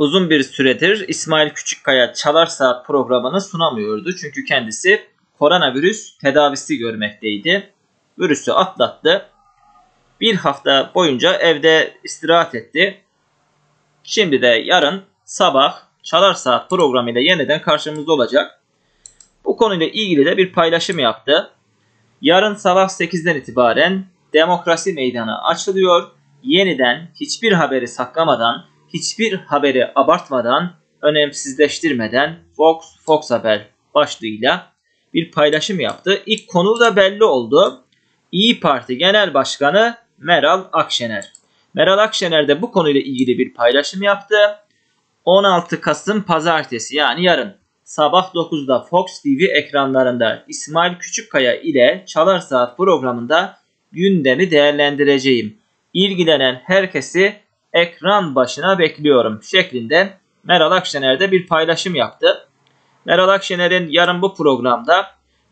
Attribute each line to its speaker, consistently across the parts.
Speaker 1: uzun bir süredir İsmail Küçükkaya Çalar Saat programını sunamıyordu. Çünkü kendisi koronavirüs tedavisi görmekteydi. Virüsü atlattı. Bir hafta boyunca evde istirahat etti. Şimdi de yarın sabah Çalar Saat programıyla yeniden karşımızda olacak. Bu konuyla ilgili de bir paylaşım yaptı. Yarın sabah 8'den itibaren demokrasi meydanı açılıyor. Yeniden hiçbir haberi saklamadan, hiçbir haberi abartmadan, önemsizleştirmeden Fox Fox Haber başlığıyla bir paylaşım yaptı. İlk konu da belli oldu. İyi Parti Genel Başkanı Meral Akşener. Meral Akşener de bu konuyla ilgili bir paylaşım yaptı. 16 Kasım Pazartesi yani yarın sabah 9'da Fox TV ekranlarında İsmail Küçükkaya ile Çalar Saat programında gündemi değerlendireceğim. İlgilenen herkesi ekran başına bekliyorum şeklinde Meral Akşener de bir paylaşım yaptı. Meral Akşener'in yarın bu programda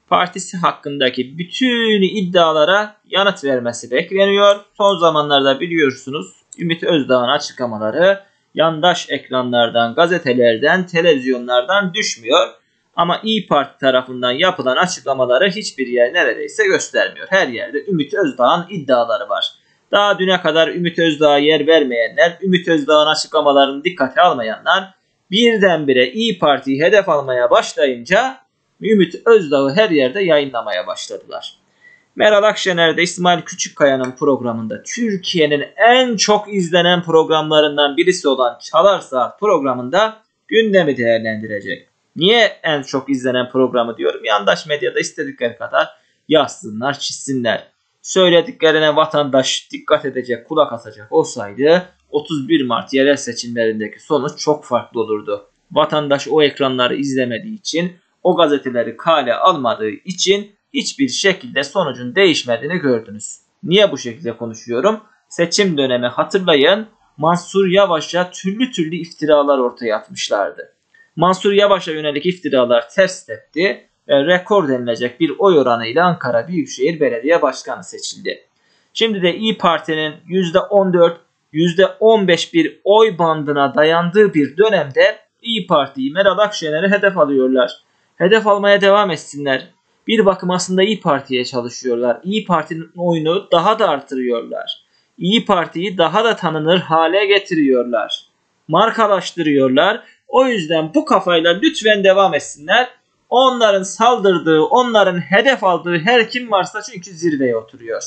Speaker 1: partisi hakkındaki bütün iddialara yanıt vermesi bekleniyor. Son zamanlarda biliyorsunuz Ümit Özdağ'ın açıklamaları yandaş ekranlardan, gazetelerden, televizyonlardan düşmüyor. Ama İyi Parti tarafından yapılan açıklamaları hiçbir yer neredeyse göstermiyor. Her yerde Ümit Özdağ'ın iddiaları var. Daha düne kadar Ümit Özdağ'a yer vermeyenler, Ümit Özdağ'ın açıklamalarını dikkate almayanlar birdenbire İyi Parti'yi hedef almaya başlayınca Ümit Özdağ'ı her yerde yayınlamaya başladılar. Meral Akşener de İsmail Küçükkaya'nın programında Türkiye'nin en çok izlenen programlarından birisi olan Çalar Saat programında gündemi değerlendirecek. Niye en çok izlenen programı diyorum? Yandaş medyada istedikleri kadar yazsınlar, çizsinler. Söylediklerine vatandaş dikkat edecek, kulak asacak olsaydı 31 Mart yerel seçimlerindeki sonuç çok farklı olurdu. Vatandaş o ekranları izlemediği için, o gazeteleri kale almadığı için hiçbir şekilde sonucun değişmediğini gördünüz. Niye bu şekilde konuşuyorum? Seçim dönemi hatırlayın Mansur Yavaş'a türlü türlü iftiralar ortaya atmışlardı. Mansur Yavaş'a yönelik iftiralar ters tepti ve rekor denilecek bir oy oranıyla Ankara Büyükşehir Belediye Başkanı seçildi. Şimdi de İyi Parti'nin %14, %15 bir oy bandına dayandığı bir dönemde İyi Parti'yi Meral Akşener'i hedef alıyorlar. Hedef almaya devam etsinler bir bakım aslında İyi Parti'ye çalışıyorlar. İyi Parti'nin oyunu daha da artırıyorlar. İyi Parti'yi daha da tanınır hale getiriyorlar. Markalaştırıyorlar. O yüzden bu kafayla lütfen devam etsinler. Onların saldırdığı, onların hedef aldığı her kim varsa çünkü zirveye oturuyor.